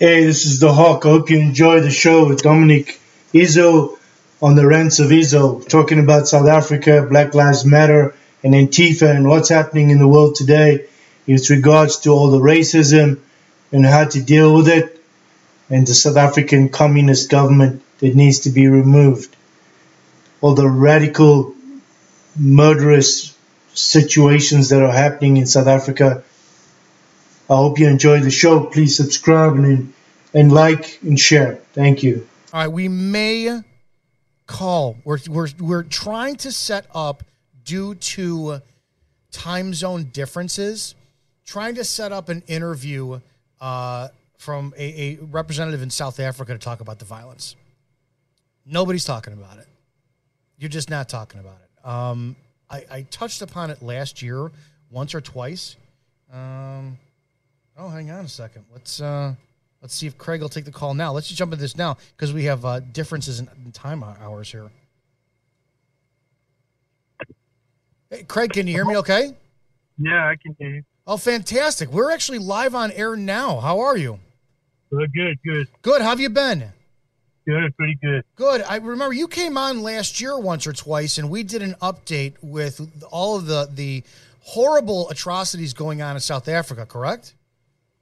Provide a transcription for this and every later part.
Hey, this is The Hawk. I hope you enjoy the show with Dominic Izzo on the Rants of Izzo, talking about South Africa, Black Lives Matter, and Antifa, and what's happening in the world today with regards to all the racism and how to deal with it, and the South African communist government that needs to be removed. All the radical, murderous situations that are happening in South Africa. I hope you enjoy the show. Please subscribe and, and like and share. Thank you. All right, we may call. We're we're we're trying to set up due to time zone differences. Trying to set up an interview uh, from a, a representative in South Africa to talk about the violence. Nobody's talking about it. You're just not talking about it. Um, I, I touched upon it last year once or twice. Um, oh, hang on a second. Let's uh, let's see if Craig will take the call now. Let's just jump into this now because we have uh, differences in, in time hours here. Hey, Craig, can you hear me? Okay. Yeah, I can hear you. Oh, fantastic! We're actually live on air now. How are you? Good, good, good. Good. How have you been? Good, pretty good. Good. I remember you came on last year once or twice, and we did an update with all of the the horrible atrocities going on in South Africa. Correct?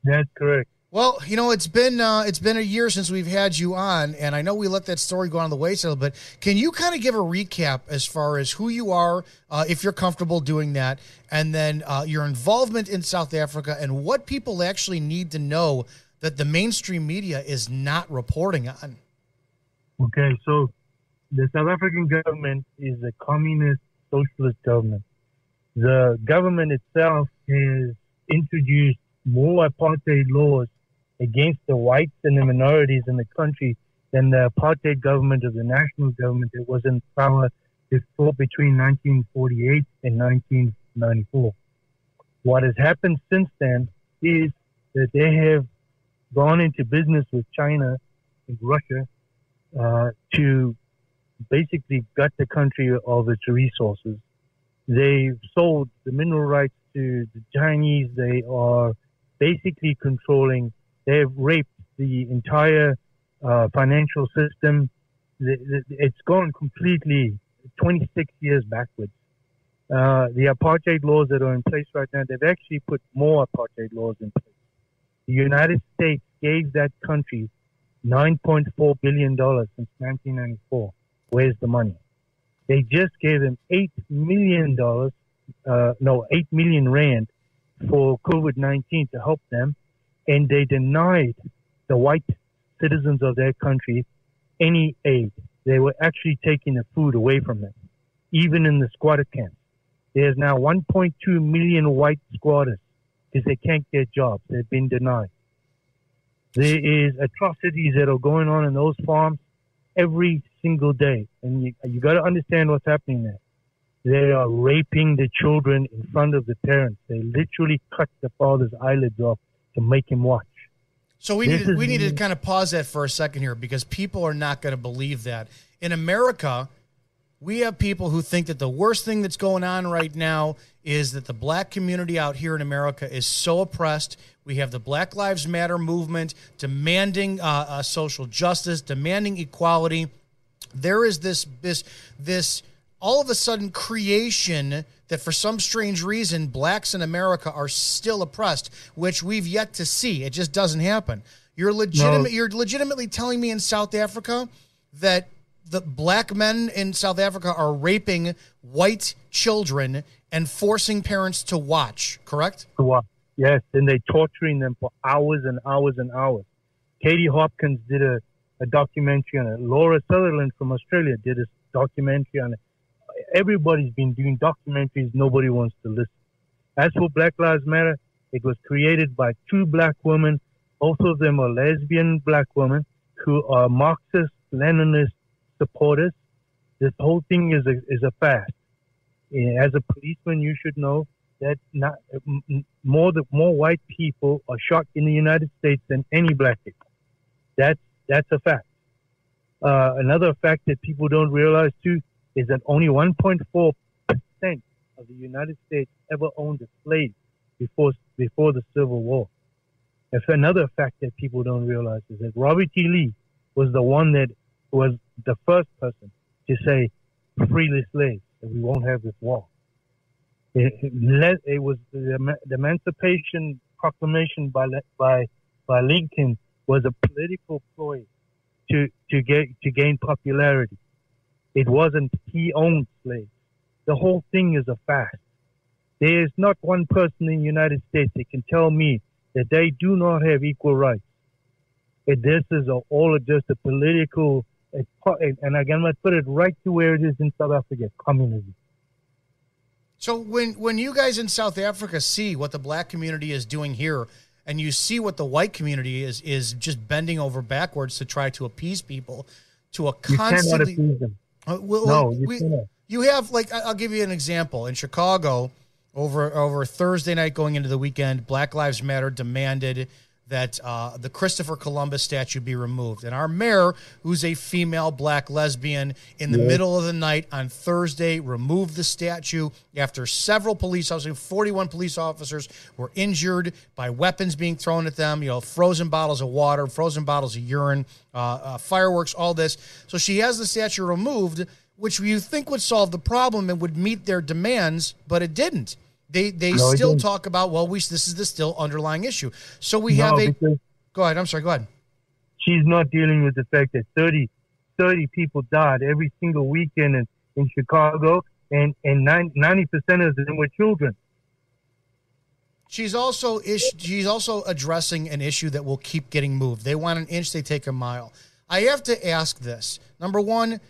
That's correct. Well, you know, it's been uh, it's been a year since we've had you on, and I know we let that story go on the wayside a little bit. Can you kind of give a recap as far as who you are, uh, if you're comfortable doing that, and then uh, your involvement in South Africa and what people actually need to know that the mainstream media is not reporting on? Okay, so the South African government is a communist socialist government. The government itself has introduced more apartheid laws against the whites and the minorities in the country than the apartheid government of the national government that was in power before between 1948 and 1994. What has happened since then is that they have gone into business with China and Russia uh, to basically gut the country of its resources. They've sold the mineral rights to the Chinese. They are basically controlling They've raped the entire uh, financial system. It's gone completely 26 years backwards. Uh, the apartheid laws that are in place right now, they've actually put more apartheid laws in place. The United States gave that country $9.4 billion since 1994. Where's the money? They just gave them $8 million, uh, no, 8 million rand for COVID 19 to help them and they denied the white citizens of their country any aid. They were actually taking the food away from them, even in the squatter camps. There's now 1.2 million white squatters because they can't get jobs. They've been denied. There is atrocities that are going on in those farms every single day, and you, you got to understand what's happening there. They are raping the children in front of the parents. They literally cut the father's eyelids off to make him watch. So we need to, we need to kind of pause that for a second here because people are not going to believe that in America. We have people who think that the worst thing that's going on right now is that the black community out here in America is so oppressed. We have the Black Lives Matter movement demanding uh, uh, social justice, demanding equality. There is this this this all of a sudden creation that for some strange reason blacks in America are still oppressed, which we've yet to see. It just doesn't happen. You're legitimate. No. You're legitimately telling me in South Africa that the black men in South Africa are raping white children and forcing parents to watch. Correct? To watch. Yes, and they're torturing them for hours and hours and hours. Katie Hopkins did a, a documentary on it. Laura Sutherland from Australia did a documentary on it everybody's been doing documentaries. Nobody wants to listen. As for Black Lives Matter, it was created by two black women. Both of them are lesbian black women who are Marxist, Leninist supporters. This whole thing is a, is a fast. As a policeman, you should know that not, more the more white people are shot in the United States than any black people. That's that's a fact. Uh, another fact that people don't realize too is that only 1.4% of the United States ever owned a slave before, before the Civil War. if another fact that people don't realize is that Robert E. Lee was the one that was the first person to say, free the slaves, and we won't have this war. It, it, it was the, the, Emancipation Proclamation by by by Lincoln was a political ploy to to get to gain popularity. It wasn't he owned slaves. The whole thing is a fact. There is not one person in the United States that can tell me that they do not have equal rights. And this is a, all just a political, and again, let's put it right to where it is in South Africa, communism. So when when you guys in South Africa see what the black community is doing here, and you see what the white community is is just bending over backwards to try to appease people, to a constantly. Uh, well, no, you we, you have like I'll give you an example. In Chicago over over Thursday night going into the weekend, Black Lives Matter demanded that uh, the Christopher Columbus statue be removed. And our mayor, who's a female black lesbian, in the yeah. middle of the night on Thursday, removed the statue after several police officers, 41 police officers, were injured by weapons being thrown at them, you know, frozen bottles of water, frozen bottles of urine, uh, uh, fireworks, all this. So she has the statue removed, which you think would solve the problem and would meet their demands, but it didn't. They they no, still talk about well, we this is the still underlying issue. So we no, have a. Go ahead. I'm sorry. Go ahead. She's not dealing with the fact that 30, 30 people died every single weekend in, in Chicago, and and 90 percent of them were children. She's also ish, she's also addressing an issue that will keep getting moved. They want an inch, they take a mile. I have to ask this. Number one,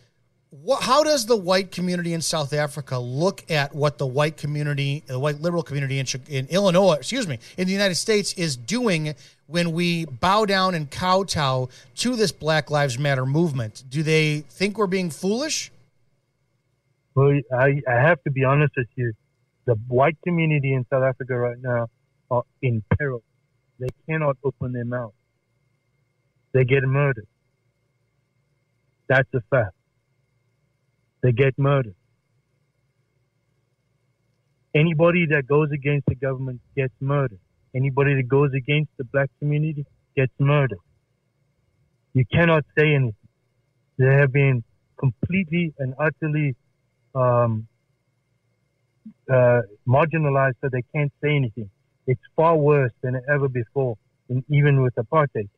what, how does the white community in South Africa look at what the white community, the white liberal community in, in Illinois, excuse me, in the United States is doing when we bow down and kowtow to this Black Lives Matter movement? Do they think we're being foolish? Well, I, I have to be honest with you. The white community in South Africa right now are in peril. They cannot open their mouth. They get murdered. That's a fact they get murdered. Anybody that goes against the government gets murdered. Anybody that goes against the black community gets murdered. You cannot say anything. They have been completely and utterly um, uh, marginalized so they can't say anything. It's far worse than ever before, and even with apartheid.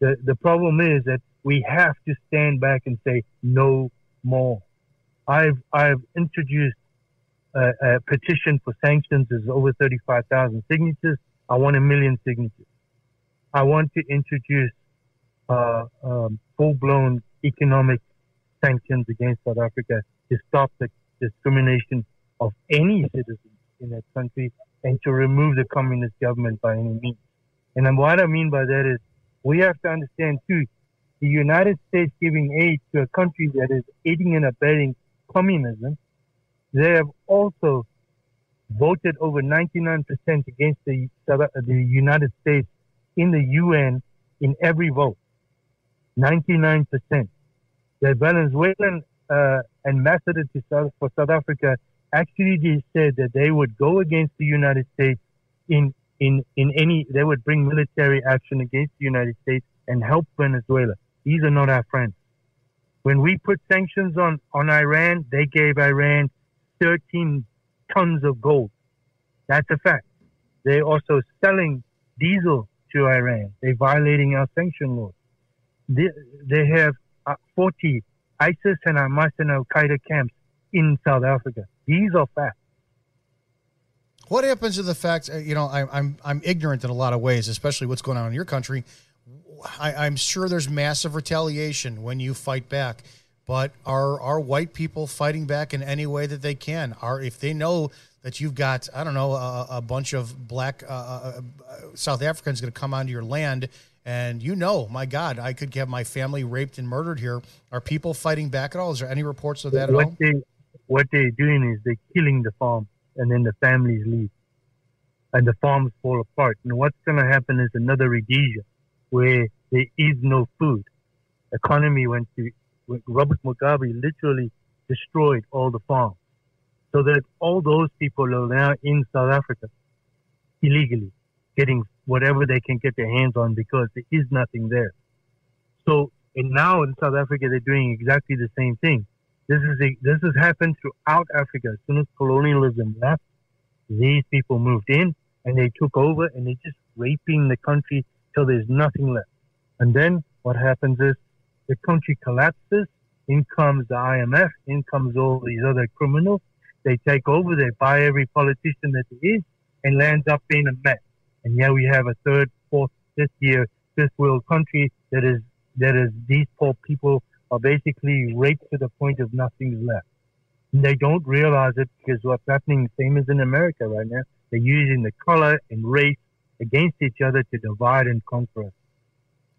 The, the problem is that we have to stand back and say no more. I've I've introduced a, a petition for sanctions. There's over 35,000 signatures. I want a million signatures. I want to introduce uh, um, full-blown economic sanctions against South Africa to stop the discrimination of any citizen in that country and to remove the communist government by any means. And what I mean by that is we have to understand too, the United States giving aid to a country that is aiding and abetting communism, they have also voted over 99% against the, the United States in the UN in every vote. 99%. The Venezuelan uh, ambassador South, for South Africa actually said that they would go against the United States in, in, in any, they would bring military action against the United States and help Venezuela. These are not our friends. When we put sanctions on, on Iran, they gave Iran 13 tons of gold. That's a fact. They're also selling diesel to Iran. They're violating our sanction laws. They, they have uh, 40 ISIS and Hamas and Al Qaeda camps in South Africa. These are facts. What happens to the fact? Uh, you know, I, I'm I'm ignorant in a lot of ways, especially what's going on in your country. I, am sure there's massive retaliation when you fight back. But are are white people fighting back in any way that they can? Are if they know that you've got I don't know a, a bunch of black uh, uh, uh South Africans going to come onto your land, and you know, my God, I could have my family raped and murdered here. Are people fighting back at all? Is there any reports of that what at all? They, what they're doing is they're killing the farm, and then the families leave, and the farms fall apart. And what's going to happen is another Rhodesia where there is no food. Economy went to Robert Mugabe literally destroyed all the farms. So that all those people are now in South Africa illegally getting whatever they can get their hands on because there is nothing there. So, and now in South Africa, they're doing exactly the same thing. This is a, this has happened throughout Africa. As soon as colonialism left, these people moved in and they took over and they're just raping the country till there's nothing left. And then what happens is the country collapses. In comes the IMF. In comes all these other criminals. They take over. They buy every politician that there is and lands up being a mess. And now we have a third, fourth, fifth year, fifth world country that is that is these poor people are basically raped to the point of nothing's left. And they don't realize it because what's happening, same as in America right now, they're using the color and race against each other to divide and conquer us.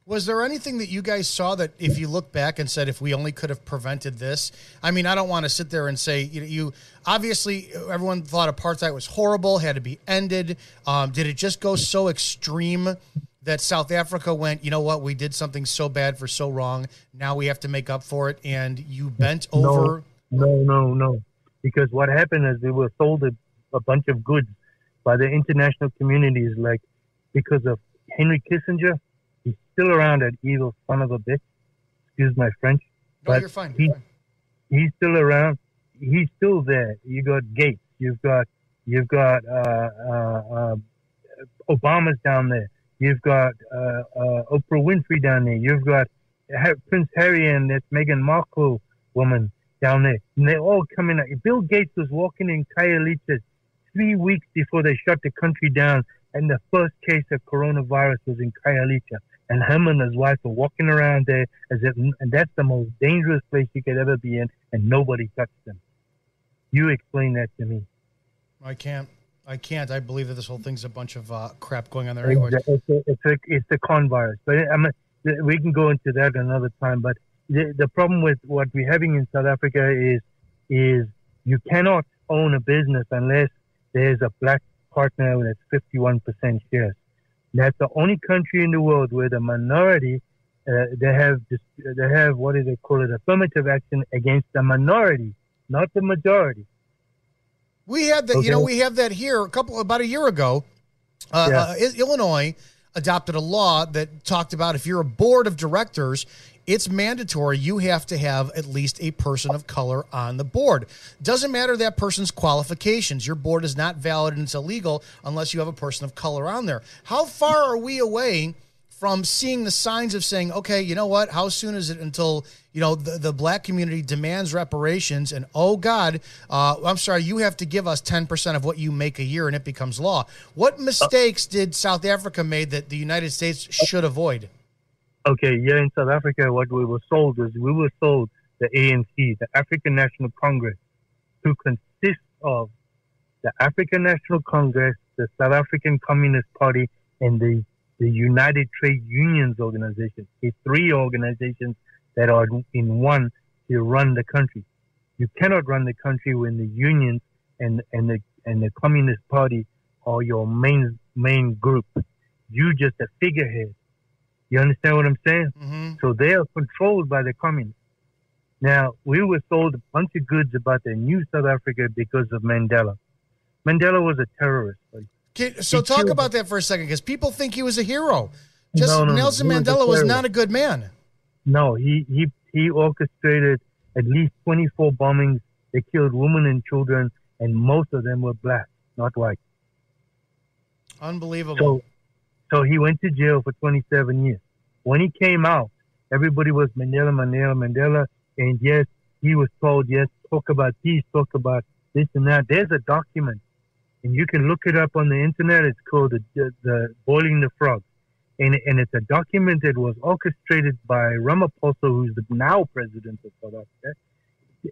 Was there anything that you guys saw that, if you look back and said, if we only could have prevented this? I mean, I don't want to sit there and say, you, know, you obviously everyone thought apartheid was horrible, had to be ended. Um, did it just go so extreme that South Africa went, you know what, we did something so bad for so wrong, now we have to make up for it, and you bent over? No, no, no, no. Because what happened is we were sold a, a bunch of goods by the international communities, like because of Henry Kissinger He's still around, that evil son of a bitch. Excuse my French. No, but you're fine. You're he, fine. He's still around. He's still there. You got Gates. You've got you've got uh, uh, uh, Obama's down there. You've got uh, uh, Oprah Winfrey down there. You've got Prince Harry and that Meghan Markle woman down there. And they're all coming out. Bill Gates was walking in Khayelitsha three weeks before they shut the country down, and the first case of coronavirus was in Khayelitsha and him and his wife were walking around there as if, and that's the most dangerous place you could ever be in, and nobody touched them. You explain that to me. I can't. I can't. I believe that this whole thing's a bunch of uh, crap going on there. Anyway, it's a, it's a, it's the con virus, but I'm we can go into that another time. But the, the problem with what we're having in South Africa is is you cannot own a business unless there's a black partner that's 51% shares. That's the only country in the world where the minority uh, they have this, they have what do they call it affirmative action against the minority, not the majority. We had that, okay. you know, we have that here a couple about a year ago. Uh, yeah. uh, Illinois adopted a law that talked about if you're a board of directors, it's mandatory you have to have at least a person of color on the board. Doesn't matter that person's qualifications. Your board is not valid and it's illegal unless you have a person of color on there. How far are we away from seeing the signs of saying, okay, you know what? How soon is it until you know the, the black community demands reparations and oh God, uh, I'm sorry, you have to give us 10% of what you make a year and it becomes law. What mistakes did South Africa made that the United States should avoid? Okay, yeah, in South Africa, what we were sold is we were sold the ANC, the African National Congress, to consist of the African National Congress, the South African Communist Party, and the, the United Trade Unions Organization. It's three organizations that are in one to run the country. You cannot run the country when the unions and, and the and the Communist Party are your main main group. You just a figurehead you understand what I'm saying? Mm-hmm. So they are controlled by the communists. Now, we were sold a bunch of goods about the new South Africa because of Mandela. Mandela was a terrorist. Like, so talk about that for a second, because people think he was a hero. Just no, no, Nelson no, Mandela was, was not a good man. No, he, he, he orchestrated at least 24 bombings. They killed women and children, and most of them were black, not white. Unbelievable. So, so he went to jail for 27 years. When he came out, everybody was Mandela, Mandela, Mandela. And yes, he was told, yes, talk about peace, talk about this and that. There's a document, and you can look it up on the internet. It's called the, the, the Boiling the Frog. And, and it's a document that was orchestrated by Ramaphosa, who's the now president of South Africa.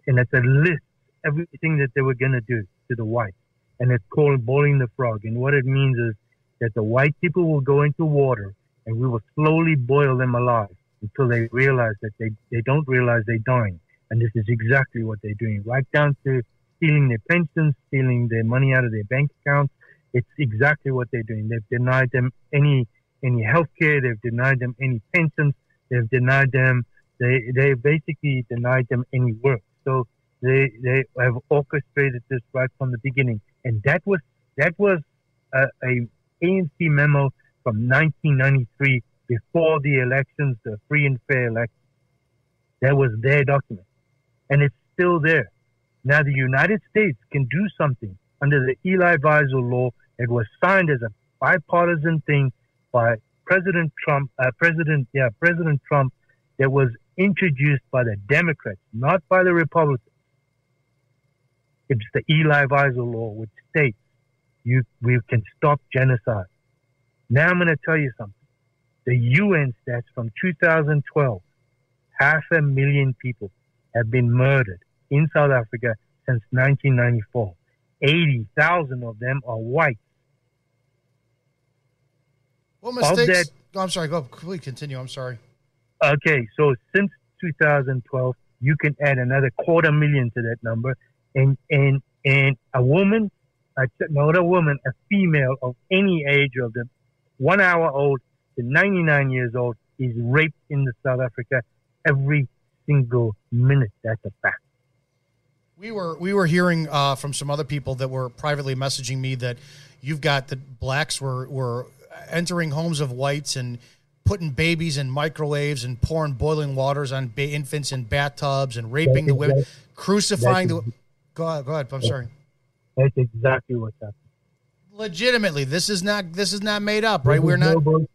And it's a list, everything that they were going to do to the whites. And it's called Boiling the Frog. And what it means is that the white people will go into water and we will slowly boil them alive until they realize that they, they don't realize they're dying. And this is exactly what they're doing, right down to stealing their pensions, stealing their money out of their bank accounts. It's exactly what they're doing. They've denied them any any health care. They've denied them any pensions. They've denied them. They they basically denied them any work. So they they have orchestrated this right from the beginning, and that was that was a, a ANC memo from 1993 before the elections, the free and fair elections. That was their document. And it's still there. Now the United States can do something under the Elie Wiesel law. It was signed as a bipartisan thing by President Trump, uh, President, yeah, President Trump, that was introduced by the Democrats, not by the Republicans. It's the Elie Wiesel law, which states you we can stop genocide. Now I'm going to tell you something. The UN stats from 2012, half a million people have been murdered in South Africa since 1994. 80,000 of them are white. What mistakes? That, oh, I'm sorry. Go. Please continue. I'm sorry. Okay, so since 2012, you can add another quarter million to that number, and and and a woman, a, not a woman, a female of any age of the one hour old to 99 years old is raped in the South Africa every single minute. That's a fact. We were we were hearing uh, from some other people that were privately messaging me that you've got that blacks were were entering homes of whites and putting babies in microwaves and pouring boiling waters on ba- infants in bathtubs and raping the women, crucifying the. Go ahead, go ahead. I'm sorry. That's exactly what's happening. Legitimately, this is not this is not made up, right? We're not. No,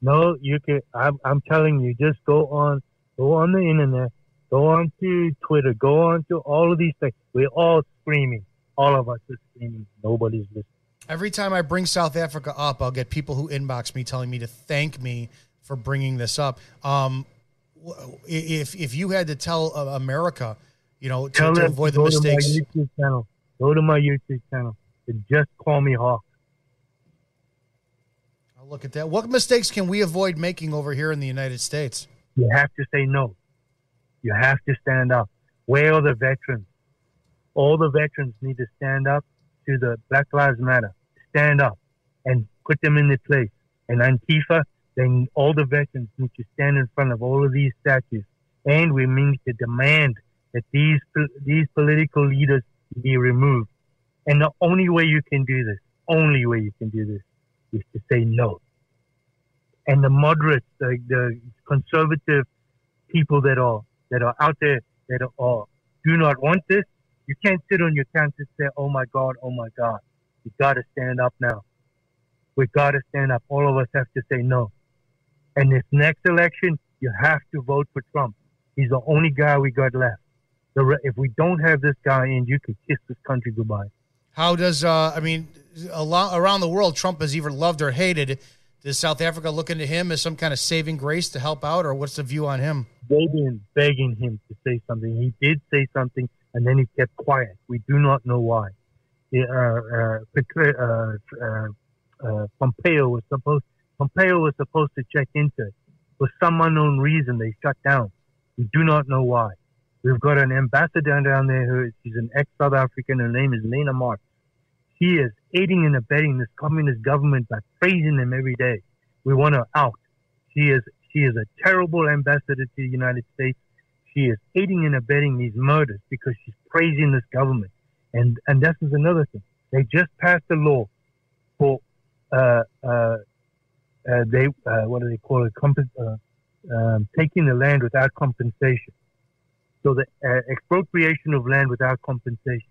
no, you can. I'm, I'm telling you, just go on, go on the internet, go on to Twitter, go on to all of these things. We're all screaming. All of us are screaming. Nobody's listening. Every time I bring South Africa up, I'll get people who inbox me telling me to thank me for bringing this up. Um, if if you had to tell uh, America, you know, to, to avoid the mistakes, to my YouTube channel. Go to my YouTube channel and just call me Hawk. I'll look at that. What mistakes can we avoid making over here in the United States? You have to say no. You have to stand up. Where are the veterans? All the veterans need to stand up to the Black Lives Matter. Stand up and put them in their place. And Antifa, then all the veterans need to stand in front of all of these statues. And we need to demand that these these political leaders be removed. And the only way you can do this, only way you can do this, is to say no. And the moderates, the, the conservative people that are that are out there that are do not want this, you can't sit on your couch and say, "Oh my God, oh my God." You got to stand up now. We got to stand up. All of us have to say no. And this next election, you have to vote for Trump. He's the only guy we got left. The, if we don't have this guy in, you can kiss this country goodbye. How does uh, I mean, around the world, Trump is either loved or hated. Does South Africa look into him as some kind of saving grace to help out, or what's the view on him? They've been begging him to say something. He did say something, and then he kept quiet. We do not know why. Uh, uh, uh, uh, uh, Pompeo was supposed Pompeo was supposed to check into it. For some unknown reason, they shut down. We do not know why. We've got an ambassador down there who is an ex South African. Her name is Lana Marks. She is aiding and abetting this communist government by praising them every day. We want her out. She is she is a terrible ambassador to the United States. She is aiding and abetting these murders because she's praising this government. And and this is another thing. They just passed a law for uh, uh, uh, they uh, what do they call it? Uh, um, taking the land without compensation. So the uh, expropriation of land without compensation.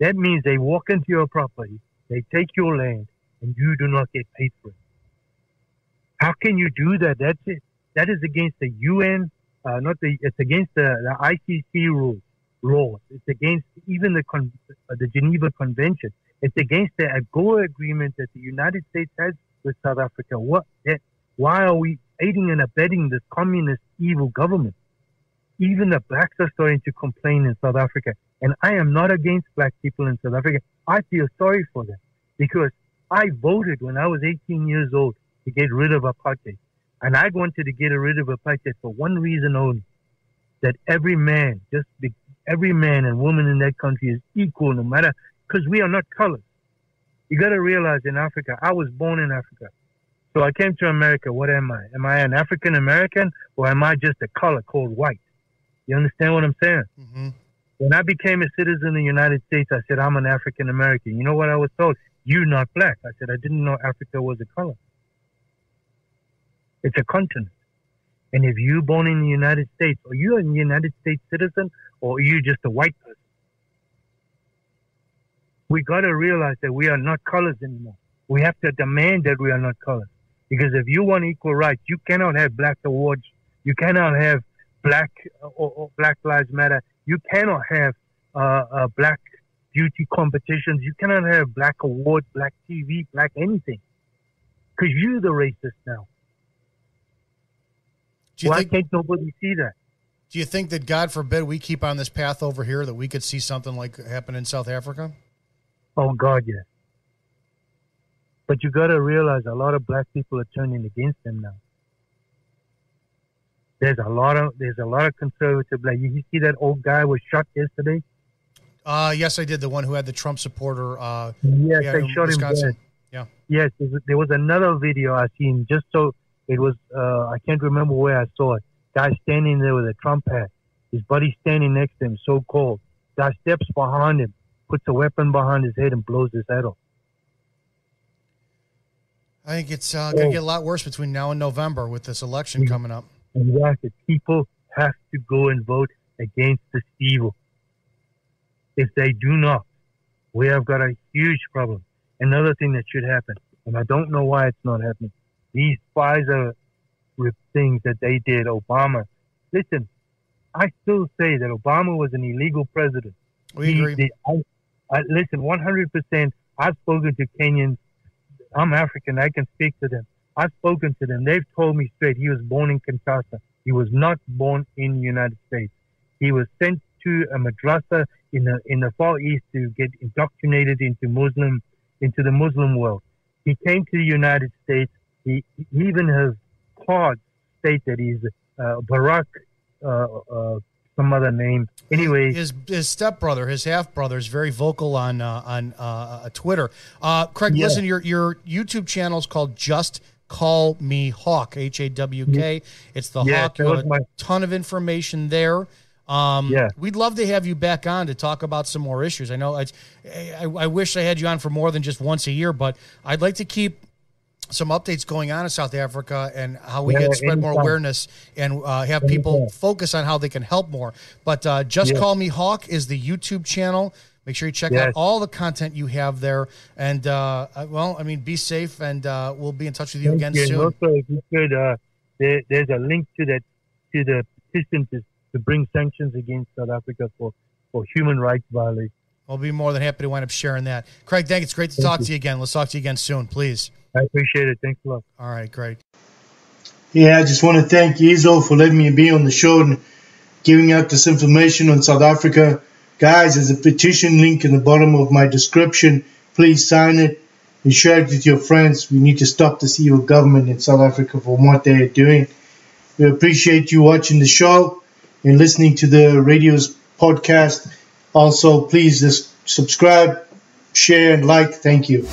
That means they walk into your property, they take your land, and you do not get paid for it. How can you do that? That's it. That is against the UN, uh, not the. It's against the, the ICC rules, laws. It's against even the con, uh, the Geneva Convention. It's against the AGOA agreement that the United States has with South Africa. What? That, why are we aiding and abetting this communist evil government? Even the blacks are starting to complain in South Africa. And I am not against black people in South Africa. I feel sorry for them because I voted when I was 18 years old to get rid of apartheid. And I wanted to get rid of apartheid for one reason only that every man, just be, every man and woman in that country is equal no matter, because we are not colored. You got to realize in Africa, I was born in Africa. So I came to America. What am I? Am I an African American or am I just a color called white? You understand what I'm saying? Mm-hmm. When I became a citizen in the United States, I said, I'm an African American. You know what I was told? You're not black. I said, I didn't know Africa was a color. It's a continent. And if you're born in the United States, or you're a United States citizen, or you're just a white person, we got to realize that we are not colors anymore. We have to demand that we are not colors. Because if you want equal rights, you cannot have black awards. You cannot have black or, or Black Lives Matter. You cannot have uh, uh, black beauty competitions. You cannot have black award, black TV, black anything. Because you're the racist now. Why think, can't nobody see that? Do you think that God forbid we keep on this path over here that we could see something like happen in South Africa? Oh God, yes. But you got to realize a lot of black people are turning against them now. There's a lot of there's a lot of conservative black. You see that old guy was shot yesterday. Uh yes, I did. The one who had the Trump supporter. Uh, yes, yeah, they shot Wisconsin. him dead. Yeah. Yes, there was another video I seen. Just so it was, uh, I can't remember where I saw it. Guy standing there with a Trump hat. His buddy standing next to him, so cold. Guy steps behind him, puts a weapon behind his head, and blows his head off. I think it's uh, going to get a lot worse between now and November with this election mm-hmm. coming up. Exactly. People have to go and vote against this evil. If they do not, we have got a huge problem. Another thing that should happen, and I don't know why it's not happening, these FISA things that they did, Obama. Listen, I still say that Obama was an illegal president. We he, agree. I, I, listen, 100%. I've spoken to Kenyans I'm African. I can speak to them. I've spoken to them. They've told me straight he was born in Kinshasa. He was not born in the United States. He was sent to a madrasa in the in the Far East to get indoctrinated into Muslim into the Muslim world. He came to the United States. He, he even has cards state that he's uh, Barack uh, uh, some other name. Anyway, his his stepbrother, his half brother, is very vocal on uh, on uh, uh Twitter. Uh, Craig, yeah. listen, your your YouTube channel is called Just Call Me Hawk, H A W K. It's the yeah, Hawk. You have a my... ton of information there. Um, yeah. We'd love to have you back on to talk about some more issues. I know I, I, I wish I had you on for more than just once a year, but I'd like to keep some updates going on in South Africa and how we yeah, can spread more awareness and uh, have people focus on how they can help more. But uh, Just yeah. Call Me Hawk is the YouTube channel. Make sure you check yes. out all the content you have there. And, uh, uh well, I mean, be safe, and uh, we'll be in touch with you Thank again you. soon. And also, if you could, uh, there, there's a link to that to the petition to, to bring sanctions against South Africa for, for human rights violations. I'll be more than happy to wind up sharing that. Craig, thank you. It's great to Thank talk you. to you again. Let's talk to you again soon, please. I appreciate it. Thanks a lot. All right, great. Yeah, I just want to thank Izzo for letting me be on the show and giving out this information on South Africa. Guys, there's a petition link in the bottom of my description. Please sign it and share it with your friends. We need to stop this evil government in South Africa for what they are doing. We appreciate you watching the show and listening to the radio's podcast. Also, please just subscribe, share, and like. Thank you.